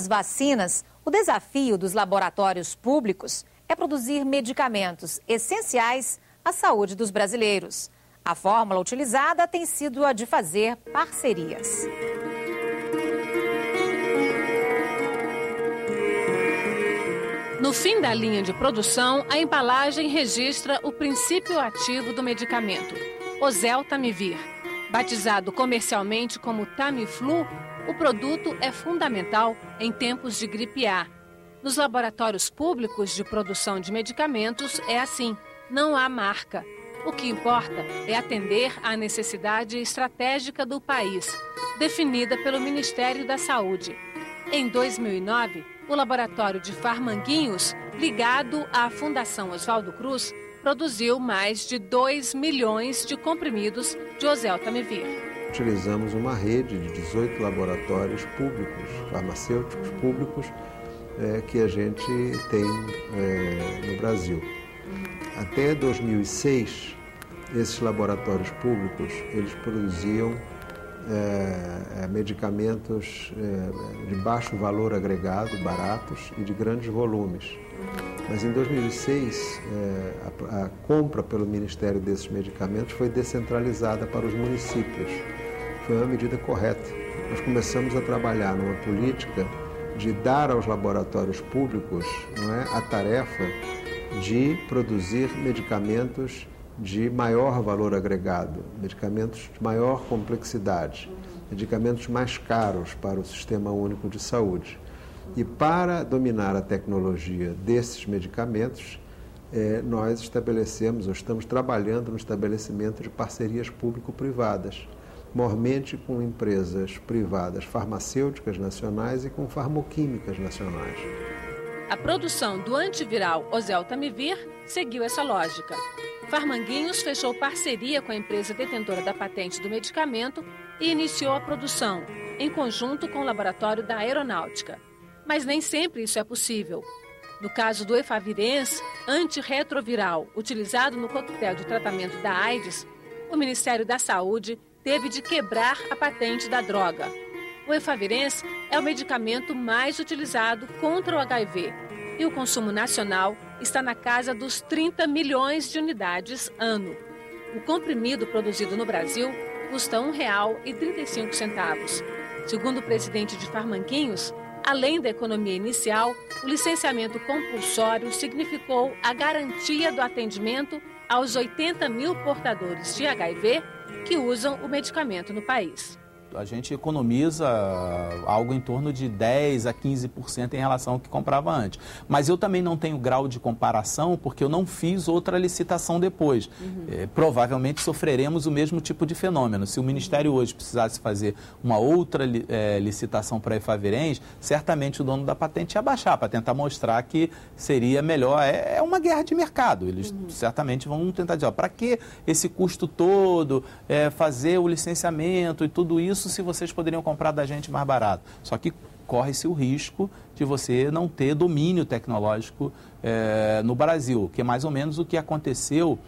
Das vacinas, o desafio dos laboratórios públicos é produzir medicamentos essenciais à saúde dos brasileiros. A fórmula utilizada tem sido a de fazer parcerias. No fim da linha de produção, a embalagem registra o princípio ativo do medicamento, Oseltamivir. Batizado comercialmente como Tamiflu, o produto é fundamental em tempos de gripe A. Nos laboratórios públicos de produção de medicamentos é assim, não há marca. O que importa é atender à necessidade estratégica do país, definida pelo Ministério da Saúde. Em 2009, o laboratório de Farmanguinhos, ligado à Fundação Oswaldo Cruz, produziu mais de 2 milhões de comprimidos de oseltamivir. Utilizamos uma rede de 18 laboratórios públicos, farmacêuticos públicos, é, que a gente tem é, no Brasil. Até 2006, esses laboratórios públicos, eles produziam é, é, medicamentos é, de baixo valor agregado, baratos e de grandes volumes. Mas em 2006, é, a, compra pelo Ministério desses medicamentos foi descentralizada para os municípios. Foi uma medida correta. Nós começamos a trabalhar numa política de dar aos laboratórios públicos é, a tarefa de produzir medicamentos de maior valor agregado, medicamentos de maior complexidade, medicamentos mais caros para o Sistema Único de Saúde. E para dominar a tecnologia desses medicamentos, eh, nós estabelecemos, ou estamos trabalhando no estabelecimento de parcerias público-privadas, mormente com empresas privadas farmacêuticas nacionais e com farmoquímicas nacionais. A produção do antiviral Oseltamivir seguiu essa lógica. Farmanguinhos fechou parceria com a empresa detentora da patente do medicamento e iniciou a produção, em conjunto com o laboratório da Aeronáutica. Mas nem sempre isso é possível. No caso do Efavirenz, antirretroviral, utilizado no coquetel de tratamento da AIDS, o Ministério da Saúde teve de quebrar a patente da droga. O Efavirenz é o medicamento mais utilizado contra o HIV e o consumo nacional está na casa dos 30 milhões de unidades ano. O comprimido produzido no Brasil custa R$ 1,35. Segundo o presidente de Farmanquinhos, além da economia inicial, o licenciamento compulsório significou a garantia do atendimento aos 80 mil portadores de HIV que usam o medicamento no país a gente economiza algo em torno de 10 a 15% em relação ao que comprava antes. Mas eu também não tenho grau de comparação porque eu não fiz outra licitação depois. Uhum. É, provavelmente sofreremos o mesmo tipo de fenômeno. Se o Ministério hoje precisasse fazer uma outra é, licitação para a Efavirenz, certamente o dono da patente ia baixar para tentar mostrar que seria melhor. É, é uma guerra de mercado. Eles uhum. certamente vão tentar dizer, para que esse custo todo, é, fazer o licenciamento e tudo isso isso se vocês poderiam comprar da gente mais barato. Só que corre-se o risco de você não ter domínio tecnológico é, no Brasil, que é mais ou menos o que aconteceu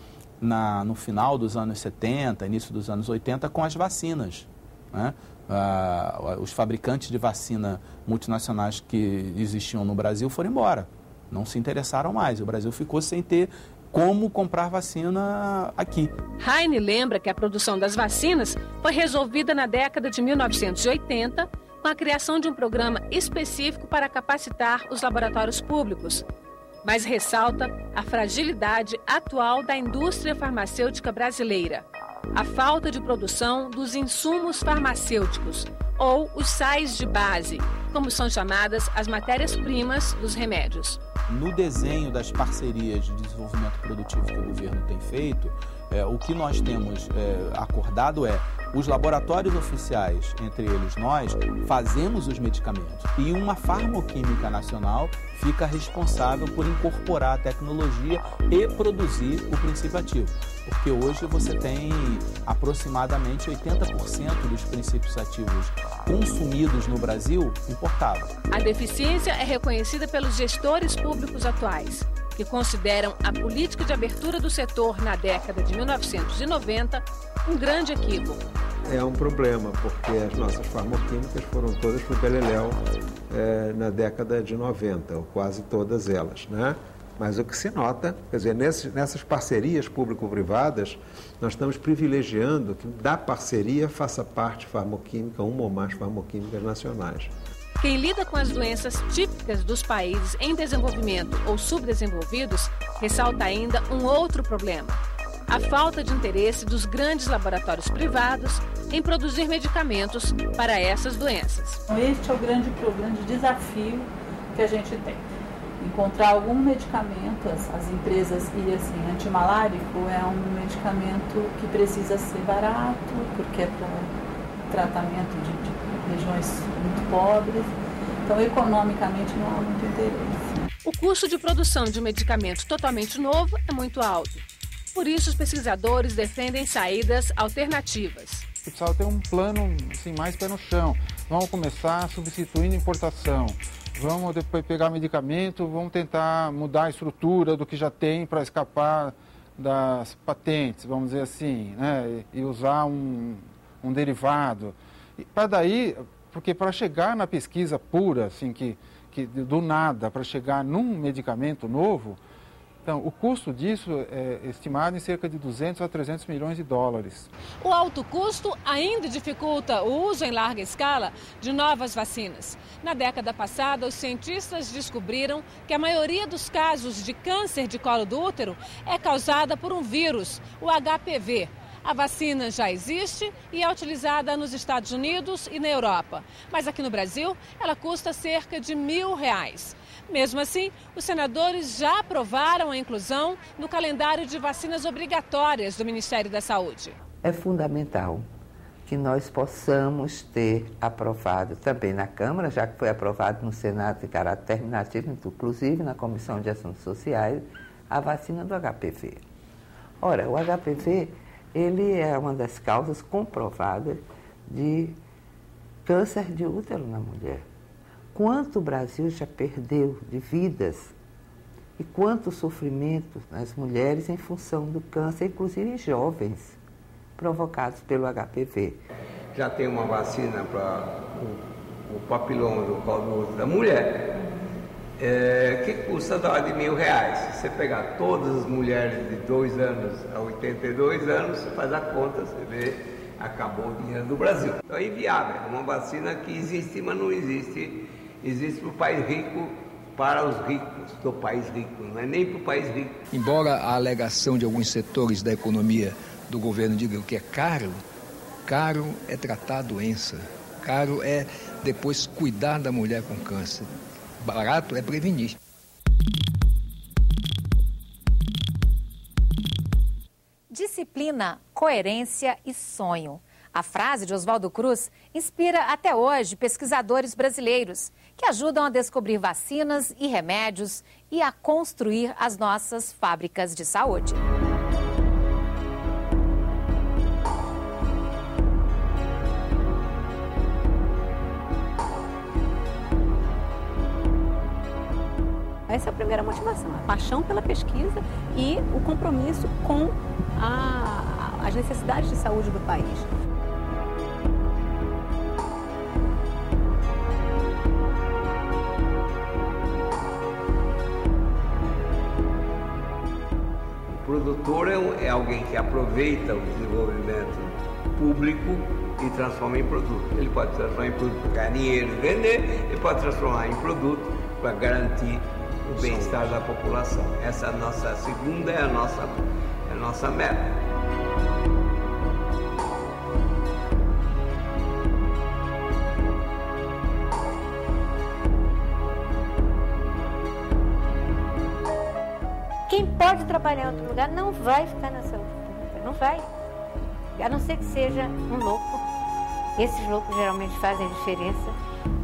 na, no final dos anos 70, início dos anos 80, com as vacinas. Né? Ah, os fabricantes de vacina multinacionais que existiam no Brasil foram embora, não se interessaram mais. O Brasil ficou sem ter como comprar vacina aqui. Heine lembra que a produção das vacinas foi resolvida na década de 1980 com a criação de um programa específico para capacitar os laboratórios públicos. Mas ressalta a fragilidade atual da indústria farmacêutica brasileira. A falta de produção dos insumos farmacêuticos, ou os sais de base, como são chamadas as matérias-primas dos remédios no desenho das parcerias de desenvolvimento produtivo que o governo tem feito, é, o que nós temos é, acordado é os laboratórios oficiais, entre eles nós, fazemos os medicamentos e uma farmoquímica nacional fica responsável por incorporar a tecnologia e produzir o princípio ativo. Porque hoje você tem aproximadamente 80% dos princípios ativos consumidos no Brasil importados. A deficiência é reconhecida pelos gestores públicos atuais que consideram a política de abertura do setor na década de 1990 um grande equívoco. é um problema, porque as nossas farmoquímicas foram todas para o Beleléu é, na década de 90, ou quase todas elas. Né? Mas o que se nota, quer dizer, nessas parcerias público-privadas, nós estamos privilegiando que da parceria faça parte farmoquímica, uma ou mais farmoquímicas nacionais. Quem lida com as doenças típicas dos países em desenvolvimento ou subdesenvolvidos ressalta ainda um outro problema: a falta de interesse dos grandes laboratórios privados em produzir medicamentos para essas doenças. Este é o grande, o grande desafio que a gente tem. Encontrar algum medicamento, as, as empresas, e assim, antimalárico é um medicamento que precisa ser barato, porque é para tratamento de, de regiões muito pobres. Então, economicamente, não há muito interesse. O custo de produção de um medicamento totalmente novo é muito alto. Por isso, os pesquisadores defendem saídas alternativas. Precisava ter um plano assim, mais pé no chão. Vamos começar substituindo importação. Vamos depois pegar medicamento, vamos tentar mudar a estrutura do que já tem para escapar das patentes, vamos dizer assim, né? e usar um, um derivado. Para daí, porque para chegar na pesquisa pura, assim, que, que do nada, para chegar num medicamento novo, então, o custo disso é estimado em cerca de 200 a 300 milhões de dólares. O alto custo ainda dificulta o uso em larga escala de novas vacinas. Na década passada, os cientistas descobriram que a maioria dos casos de câncer de colo do útero é causada por um vírus, o HPV. A vacina já existe e é utilizada nos Estados Unidos e na Europa. Mas aqui no Brasil, ela custa cerca de mil reais. Mesmo assim, os senadores já aprovaram a inclusão no calendário de vacinas obrigatórias do Ministério da Saúde. É fundamental que nós possamos ter aprovado também na Câmara, já que foi aprovado no Senado de caráter terminativo, inclusive na Comissão de Assuntos Sociais, a vacina do HPV. Ora, o HPV ele é uma das causas comprovadas de câncer de útero na mulher quanto o Brasil já perdeu de vidas e quanto sofrimento nas mulheres em função do câncer, inclusive jovens, provocados pelo HPV. Já tem uma vacina para o, o papiloma do colo da mulher, é, que custa da de mil reais. Se você pegar todas as mulheres de 2 anos a 82 anos, você faz a conta, você vê, acabou o dinheiro do Brasil. Então é inviável, é uma vacina que existe, mas não existe existe para o país rico para os ricos do país rico, não é nem para o país rico. Embora a alegação de alguns setores da economia do governo diga que é caro, caro é tratar a doença, caro é depois cuidar da mulher com câncer, barato é prevenir. Disciplina, coerência e sonho. A frase de Oswaldo Cruz inspira até hoje pesquisadores brasileiros que ajudam a descobrir vacinas e remédios e a construir as nossas fábricas de saúde. Essa é a primeira motivação, a paixão pela pesquisa e o compromisso com a, as necessidades de saúde do país. produtor é, é alguém que aproveita o desenvolvimento público e transforma em produto. Ele pode transformar em produto para ganhar dinheiro vender, ele pode transformar em produto para garantir o bem-estar da população. Essa é a nossa segunda, é a nossa, é a nossa meta. Quem pode trabalhar em outro lugar não vai ficar na saúde pública, não vai. A não ser que seja um louco. Esses loucos geralmente fazem diferença.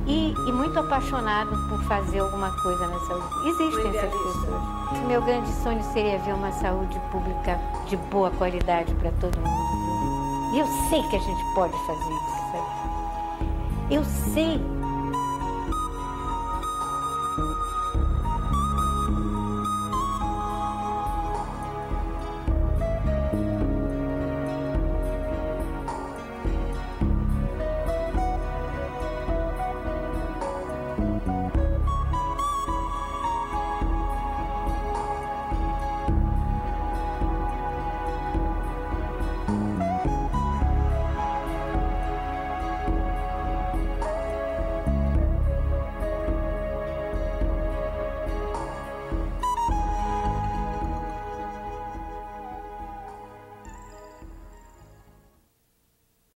E, e muito apaixonado por fazer alguma coisa na saúde. Existem essas pessoas. O meu grande sonho seria ver uma saúde pública de boa qualidade para todo mundo. E eu sei que a gente pode fazer isso, sabe? Eu sei